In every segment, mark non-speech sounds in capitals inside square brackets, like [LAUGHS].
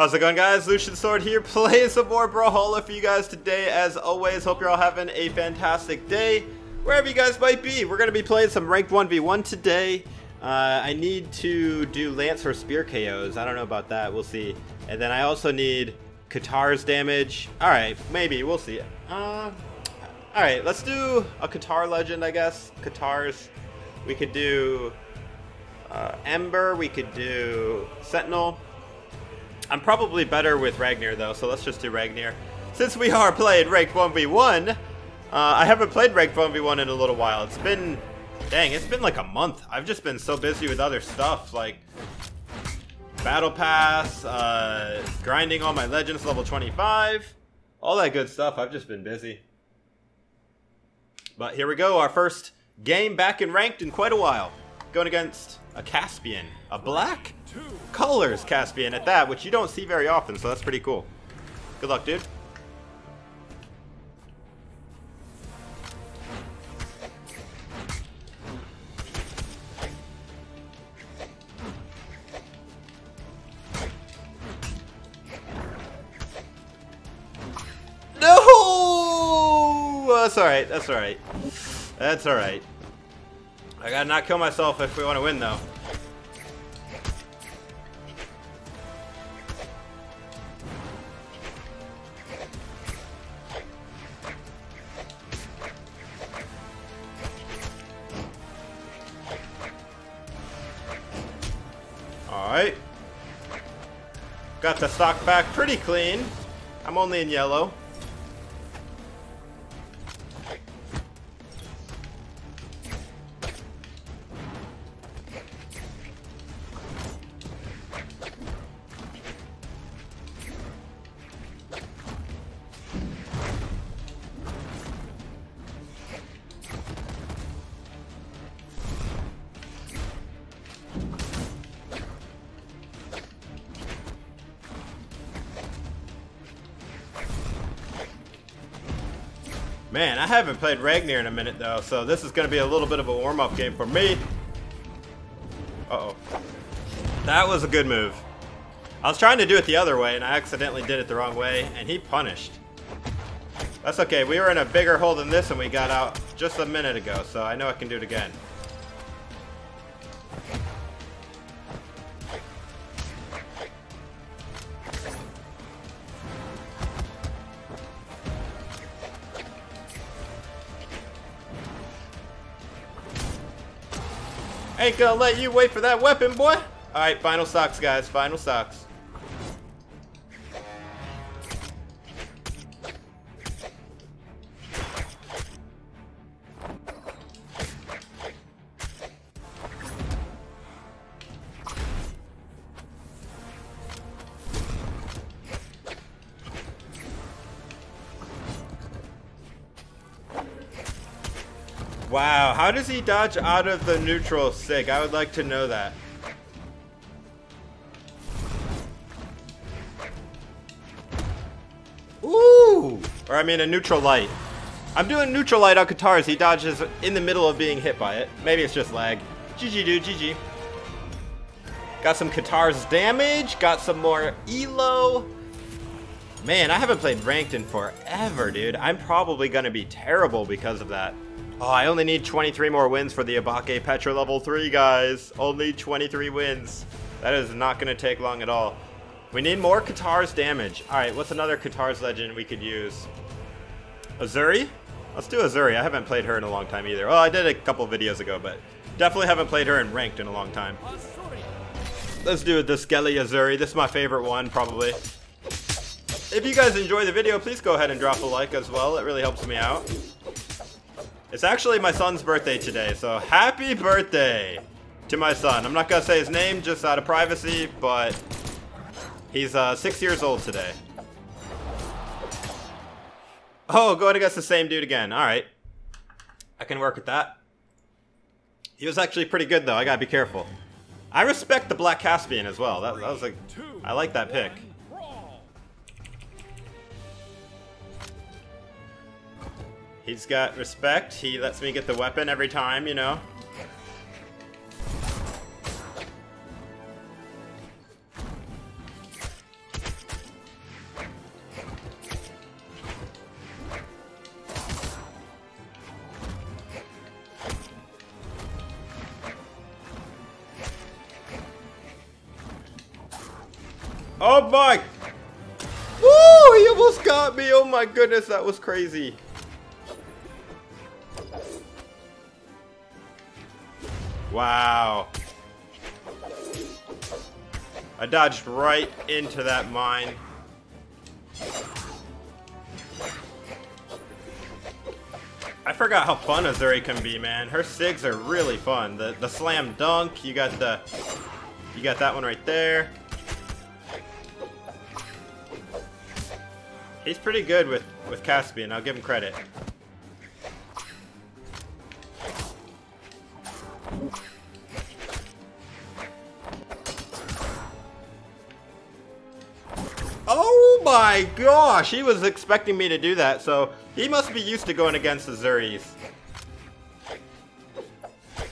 How's it going guys? Lucian Sword here, [LAUGHS] playing some more Brawlhalla for you guys today. As always, hope you're all having a fantastic day, wherever you guys might be. We're going to be playing some ranked 1v1 today. Uh, I need to do Lance or Spear KOs. I don't know about that, we'll see. And then I also need Katar's damage. Alright, maybe, we'll see. Uh, Alright, let's do a Katar legend, I guess. Katar's. We could do uh, Ember, we could do Sentinel. I'm probably better with Ragnir though, so let's just do Ragnir. Since we are playing Ranked 1v1, uh, I haven't played Ranked 1v1 in a little while. It's been, dang, it's been like a month. I've just been so busy with other stuff, like Battle Pass, uh, grinding all my Legends level 25, all that good stuff. I've just been busy. But here we go, our first game back in Ranked in quite a while. Going against a Caspian, a black colors Caspian at that, which you don't see very often, so that's pretty cool. Good luck, dude. No! That's alright, that's alright. That's alright. I gotta not kill myself if we want to win, though. Alright. Got the stock back pretty clean. I'm only in yellow. Man, I haven't played Ragnir in a minute though, so this is going to be a little bit of a warm-up game for me. Uh-oh. That was a good move. I was trying to do it the other way, and I accidentally did it the wrong way, and he punished. That's okay, we were in a bigger hole than this, and we got out just a minute ago, so I know I can do it again. Ain't gonna let you wait for that weapon, boy. Alright, final socks, guys. Final stocks. Wow, how does he dodge out of the neutral sig? I would like to know that. Ooh! Or I mean a neutral light. I'm doing neutral light on Katars. He dodges in the middle of being hit by it. Maybe it's just lag. GG, dude. GG. Got some Katar's damage. Got some more Elo. Man, I haven't played Ranked in forever, dude. I'm probably going to be terrible because of that. Oh, I only need 23 more wins for the Obake Petra level 3, guys. Only 23 wins. That is not going to take long at all. We need more Katar's damage. Alright, what's another Katar's legend we could use? Asuri? Let's do Asuri. I haven't played her in a long time either. Well, I did a couple videos ago, but definitely haven't played her in Ranked in a long time. Let's do the Skelly Asuri. This is my favorite one, probably. If you guys enjoy the video, please go ahead and drop a like as well. It really helps me out. It's actually my son's birthday today, so happy birthday to my son. I'm not to say his name just out of privacy, but he's uh, six years old today. Oh, going against the same dude again. All right. I can work with that. He was actually pretty good, though. I got to be careful. I respect the Black Caspian as well. That, that was like, I like that pick. He's got respect. He lets me get the weapon every time, you know? Oh my! Woo! He almost got me! Oh my goodness, that was crazy. Wow. I dodged right into that mine. I forgot how fun Asuri can be, man. Her sigs are really fun. The the slam dunk, you got the you got that one right there. He's pretty good with with Caspian. I'll give him credit. My gosh, he was expecting me to do that, so he must be used to going against Asuris.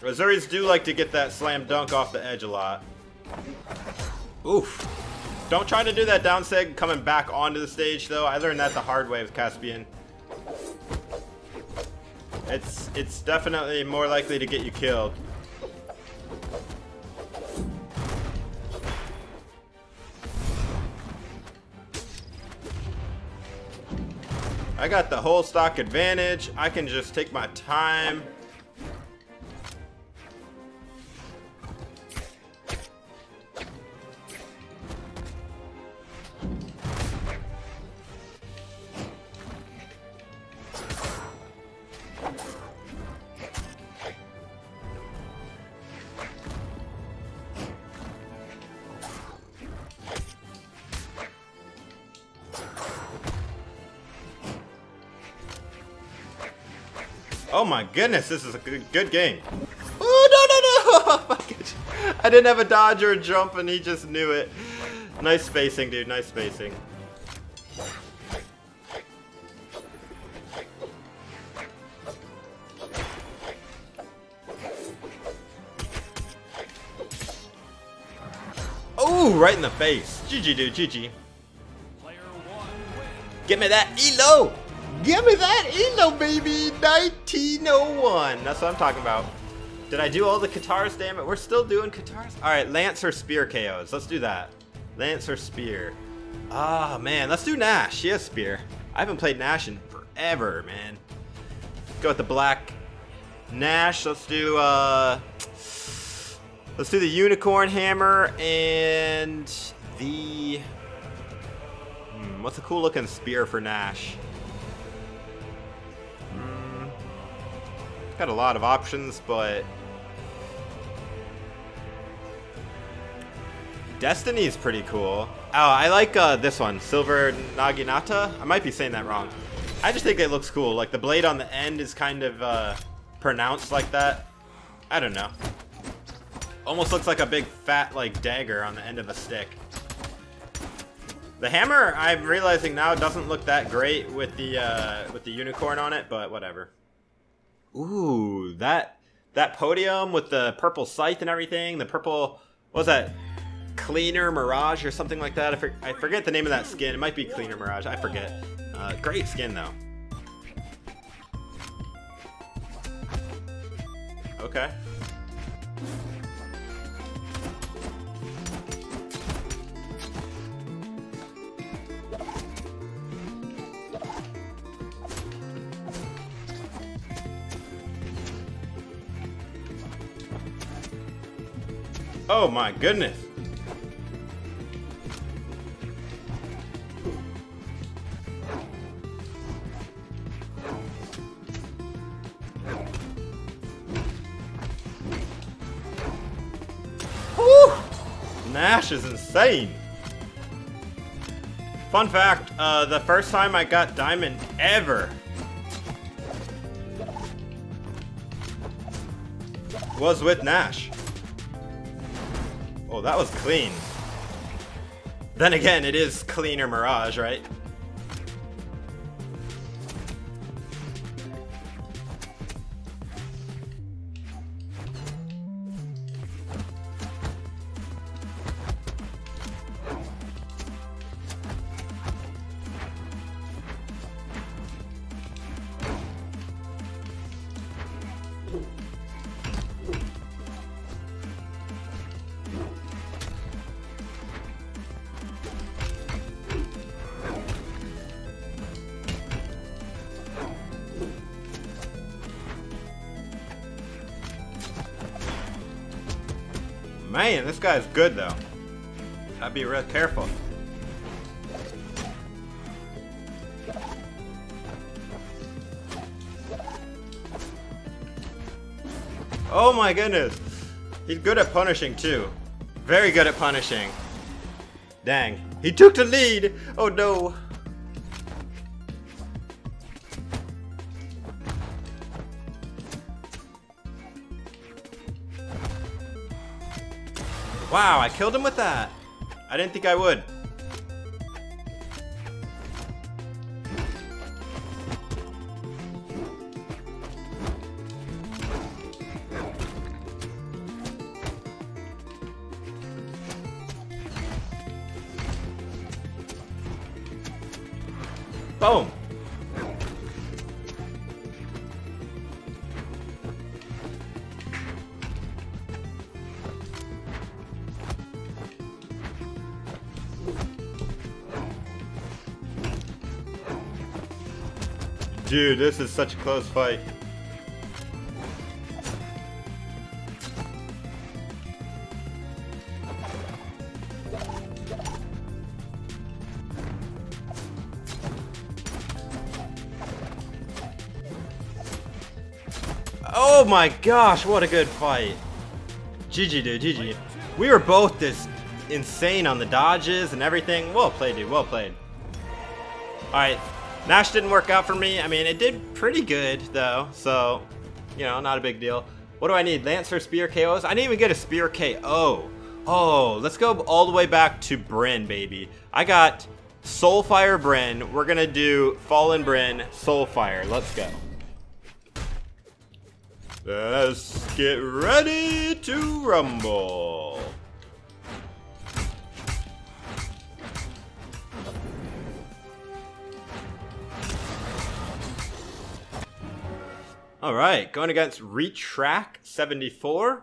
Asuris do like to get that slam dunk off the edge a lot. Oof. Don't try to do that down sig coming back onto the stage though. I learned that the hard way with Caspian. It's it's definitely more likely to get you killed. I got the whole stock advantage. I can just take my time. Oh my goodness, this is a good, good game. Oh, no, no, no! [LAUGHS] I didn't have a dodge or a jump and he just knew it. Nice spacing, dude. Nice spacing. Oh, right in the face. GG, dude. GG. Give me that elo! Give me that elo, baby! 1901. That's what I'm talking about. Did I do all the Katars, damn it? We're still doing Katars? Alright, Lance or Spear KOs. Let's do that. Lance or Spear. Ah, oh, man. Let's do Gnash. She has Spear. I haven't played Gnash in forever, man. Go with the black Gnash. Let's do, uh... Let's do the Unicorn Hammer and the... Hmm, what's a cool looking spear for Gnash? Got a lot of options, but... Destiny's pretty cool. Oh, I like uh, this one, Silver Naginata. I might be saying that wrong. I just think it looks cool. Like the blade on the end is kind of uh, pronounced like that. I don't know. Almost looks like a big fat like dagger on the end of a stick. The hammer, I'm realizing now, doesn't look that great with the uh, with the unicorn on it, but whatever. Ooh, that that podium with the purple scythe and everything, the purple, what was that? Cleaner Mirage or something like that. I, for, I forget the name of that skin. It might be Cleaner Mirage. I forget. Uh, great skin though. Okay. Oh my goodness. Woo! Gnash is insane. Fun fact, uh, the first time I got Diamond ever was with Gnash. Oh, that was clean. Then again, it is cleaner Mirage, right? Man, this guy's good though. Gotta be real careful. Oh my goodness. He's good at punishing too. Very good at punishing. Dang. He took the lead! Oh no. Wow, I killed him with that. I didn't think I would. Boom. Dude, this is such a close fight. Oh my gosh, what a good fight. GG, dude, GG. We were both just insane on the dodges and everything. Well played, dude, well played. Alright, Gnash didn't work out for me. I mean, it did pretty good, though, so, you know, not a big deal. What do I need? Lancer Spear KOs? I didn't even get a Spear KO. Oh, let's go all the way back to Brynn, baby. I got Soulfire Brynn. We're going to do Fallen Brynn, Soulfire. Let's go. Let's get ready to rumble. All right, going against Retrack 74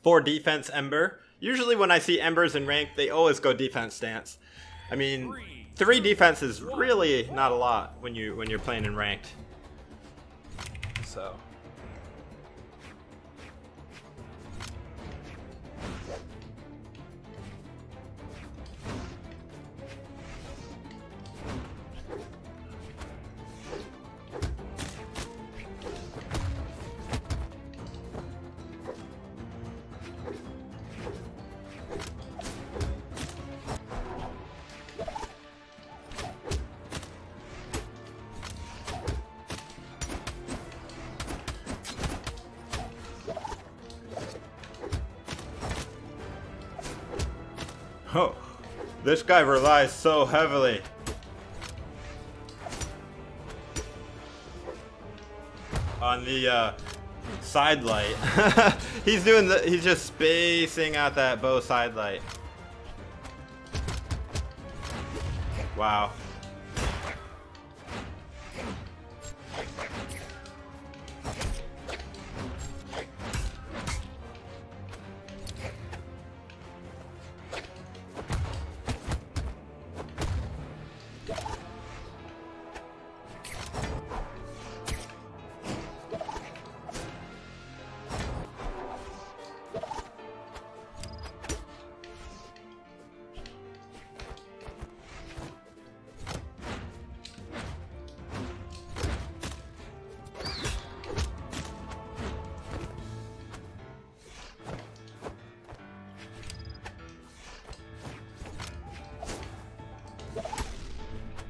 for defense Ember. Usually when I see Embers in rank, they always go defense stance. I mean, three defense is really not a lot when you when you're playing in ranked. So Oh, this guy relies so heavily. On the uh, side light. [LAUGHS] he's doing the, he's just spacing out that bow side light. Wow.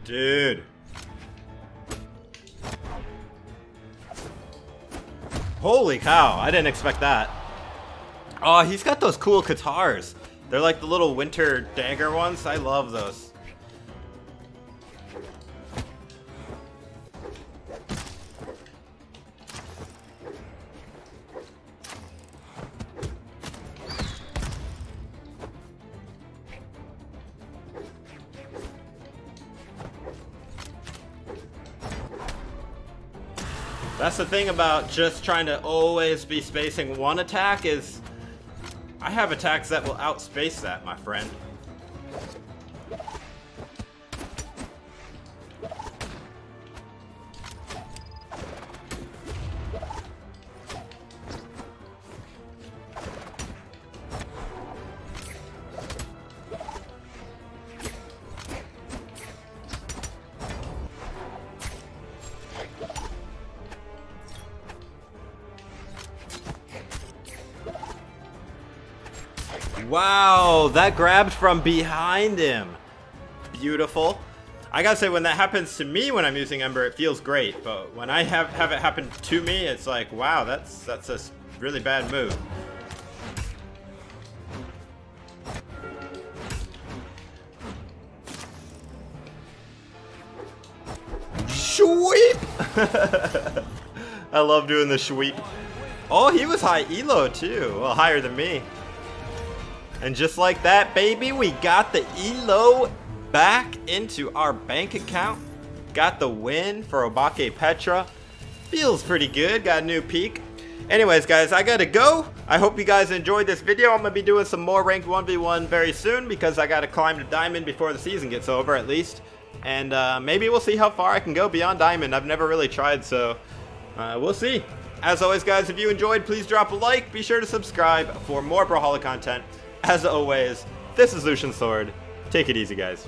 Dude. Holy cow, I didn't expect that. Oh, he's got those cool katars. They're like the little winter dagger ones. I love those. That's the thing about just trying to always be spacing one attack is I have attacks that will outspace that, my friend. Wow, that grabbed from behind him. Beautiful. I gotta say, when that happens to me when I'm using Ember, it feels great. But when I have, have it happen to me, it's like, wow, that's, that's a really bad move. Sweep! [LAUGHS] I love doing the sweep. Oh, he was high elo too. Well, higher than me. And just like that, baby, we got the elo back into our bank account. Got the win for Obake Petra. Feels pretty good. Got a new peak. Anyways, guys, I gotta go. I hope you guys enjoyed this video. I'm gonna be doing some more ranked 1v1 very soon because I gotta climb to Diamond before the season gets over, at least. And uh, maybe we'll see how far I can go beyond Diamond. I've never really tried, so uh, we'll see. As always, guys, if you enjoyed, please drop a like. Be sure to subscribe for more Brawlhalla content. As always, this is Lucian Sword. Take it easy, guys.